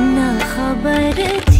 न खबर